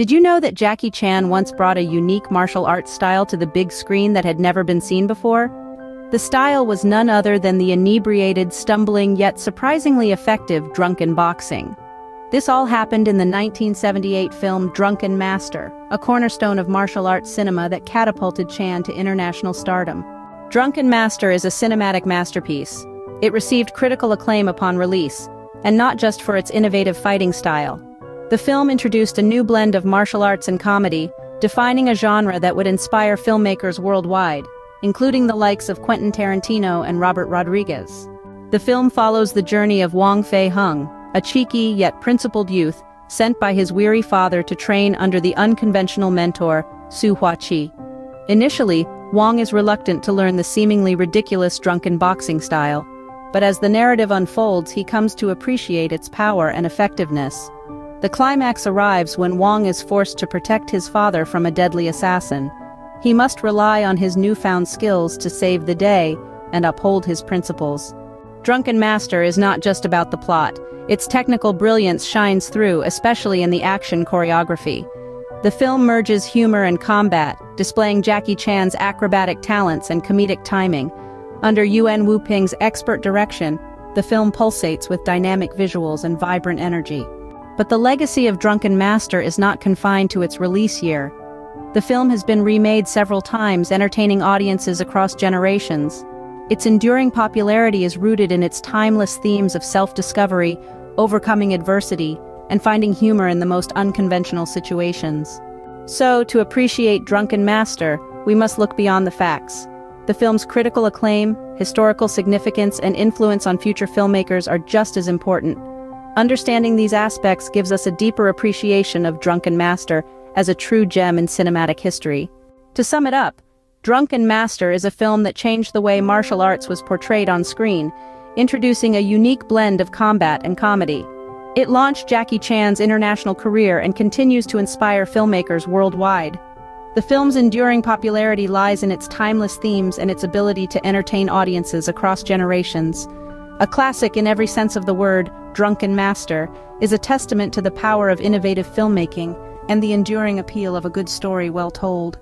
Did you know that Jackie Chan once brought a unique martial arts style to the big screen that had never been seen before? The style was none other than the inebriated, stumbling yet surprisingly effective drunken boxing. This all happened in the 1978 film Drunken Master, a cornerstone of martial arts cinema that catapulted Chan to international stardom. Drunken Master is a cinematic masterpiece. It received critical acclaim upon release, and not just for its innovative fighting style. The film introduced a new blend of martial arts and comedy, defining a genre that would inspire filmmakers worldwide, including the likes of Quentin Tarantino and Robert Rodriguez. The film follows the journey of Wong Fei Hung, a cheeky yet principled youth sent by his weary father to train under the unconventional mentor, Su Hua Chi. Initially, Wong is reluctant to learn the seemingly ridiculous drunken boxing style, but as the narrative unfolds he comes to appreciate its power and effectiveness. The climax arrives when Wong is forced to protect his father from a deadly assassin. He must rely on his newfound skills to save the day and uphold his principles. Drunken Master is not just about the plot, its technical brilliance shines through, especially in the action choreography. The film merges humor and combat, displaying Jackie Chan's acrobatic talents and comedic timing. Under Yuen Woo-ping's expert direction, the film pulsates with dynamic visuals and vibrant energy. But the legacy of Drunken Master is not confined to its release year. The film has been remade several times, entertaining audiences across generations. Its enduring popularity is rooted in its timeless themes of self-discovery, overcoming adversity, and finding humor in the most unconventional situations. So, to appreciate Drunken Master, we must look beyond the facts. The film's critical acclaim, historical significance, and influence on future filmmakers are just as important. Understanding these aspects gives us a deeper appreciation of Drunken Master as a true gem in cinematic history. To sum it up, Drunken Master is a film that changed the way martial arts was portrayed on screen, introducing a unique blend of combat and comedy. It launched Jackie Chan's international career and continues to inspire filmmakers worldwide. The film's enduring popularity lies in its timeless themes and its ability to entertain audiences across generations. A classic in every sense of the word, Drunken Master, is a testament to the power of innovative filmmaking and the enduring appeal of a good story well told.